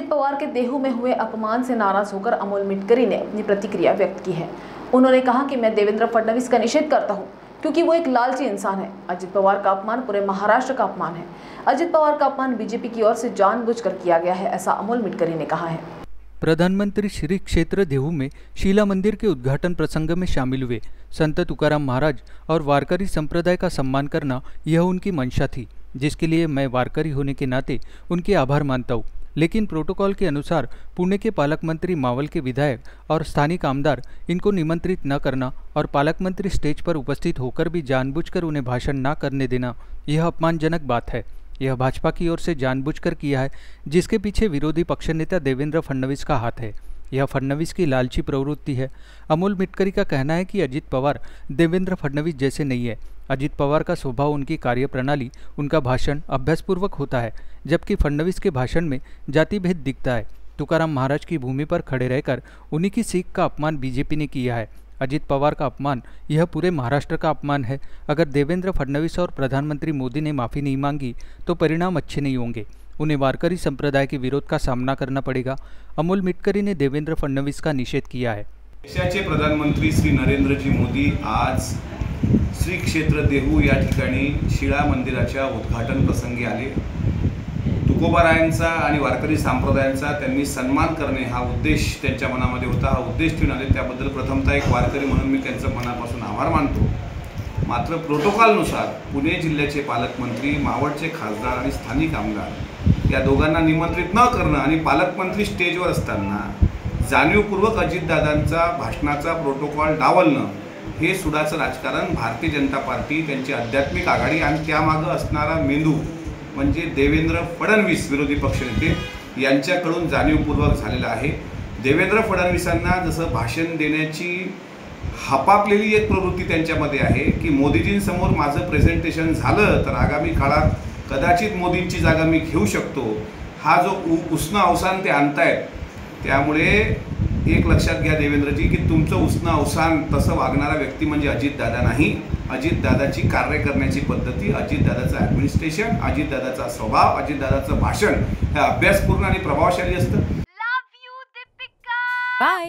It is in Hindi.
अजित पवार के देहू में हुए अपमान से नाराज़ होकर अमोल मिटकरी ने अपनी प्रतिक्रिया व्यक्त की है। उन्होंने कहा कि मैं देवेंद्र फडणवीस का निषेध करता हूँ, क्योंकि वो एक लालची इंसान है। अजित पवार का अपमान पूरे महाराष्ट्र का अपमान है। अजित पवार का अपमान बीजेपी की ओर से जानबूझकर किया गया है, ऐसा अमोल मिटकरी ने कहा है। प्रधानमंत्री श्री क्षेत्र देहू में शिला मंदिर के उद्घाटन प्रसंग में शामिल हुए संत तुकाराम महाराज और वारकरी संप्रदाय का सम्मान करना यह उनकी मंशा थी, जिसके लिए मैं वारकरी होने के नाते उनके आभार मानता हूँ। लेकिन प्रोटोकॉल के अनुसार पुणे के पालक मंत्री मावल के विधायक और स्थानीय आमदार इनको निमंत्रित न करना और पालक मंत्री स्टेज पर उपस्थित होकर भी जानबूझकर उन्हें भाषण न करने देना, यह अपमानजनक बात है। यह भाजपा की ओर से जानबूझकर किया है, जिसके पीछे विरोधी पक्ष नेता देवेंद्र फडणवीस का हाथ है। यह फडणवीस की लालची प्रवृत्ति है। अमोल मिटकरी का कहना है कि अजित पवार देवेंद्र फडणवीस जैसे नहीं है। अजित पवार का स्वभाव, उनकी कार्यप्रणाली, उनका भाषण अभ्यासपूर्वक होता है, जबकि फडणवीस के भाषण में जाति भेद दिखता है। तुकाराम महाराज की भूमि पर खड़े रहकर उन्हीं की सीख का अपमान बीजेपी ने किया है। अजित पवार का अपमान, यह पूरे महाराष्ट्र का अपमान है। अगर देवेंद्र फडणवीस और प्रधानमंत्री मोदी ने माफ़ी नहीं मांगी तो परिणाम अच्छे नहीं होंगे। उन्हें वारकरी संप्रदाय के विरोध का सामना करना पड़ेगा। अमोल मिटकरी ने देवेंद्र फडणवीस का निषेध किया है। देशाचे प्रधानमंत्री श्री नरेंद्रजी मोदी आज श्री क्षेत्र देहू या ठिकाणी शिळा मंदिराच्या उद्घाटन प्रसंगी आले. तुकोबारायांचा आणि वारकरी संप्रदायांचा त्यांनी सन्मान करणे हा उद्देश त्यांच्या मनामध्ये होता. हा उद्देश ठेवून आले. त्याबद्दल प्रथमतः एक वारकरी म्हणून मी त्यांचं मनापासून आभार मानतो. मात्र प्रोटोकॉलनुसार पुणे जिल्ह्याचे पालकमंत्री मावळचे खासदार आणि स्थानिक आमदार या दोघांना निमंत्रित न करणं आणि पालकमंत्री स्टेजवर असताना जाणीवपूर्वक अजितदादांचा भाषणाचा प्रोटोकॉल डावलणं हे सुडाचं राजकारण भारतीय जनता पार्टी त्यांची आध्यात्मिक आघाडी आणि त्यामागं असणारा मेंदू म्हणजे देवेंद्र फडणवीस विरोधी पक्षनेते यांच्याकडून जाणीवपूर्वक झालेलं आहे. देवेंद्र फडणवीसांना जसं भाषण देण्याची हपापलेली एक प्रवृत्ती त्यांच्यामध्ये आहे की मोदीजींसमोर माझं प्रेझेंटेशन झालं तर आगामी काळात कदाचित मोदींची जागा मी घेऊ शकतो. हा जो उ उष्ण अवसान ते आणतायत त्यामुळे एक लक्षात घ्या देवेंद्रजी की तुमचं उष्ण अवसान तसं वागणारा व्यक्ती म्हणजे अजितदादा नाही. अजितदादाची कार्य करण्याची पद्धती अजितदादाचं ॲडमिनिस्ट्रेशन अजितदादाचा स्वभाव अजितदादाचं भाषण हे अभ्यासपूर्ण आणि प्रभावशाली असतं. बाय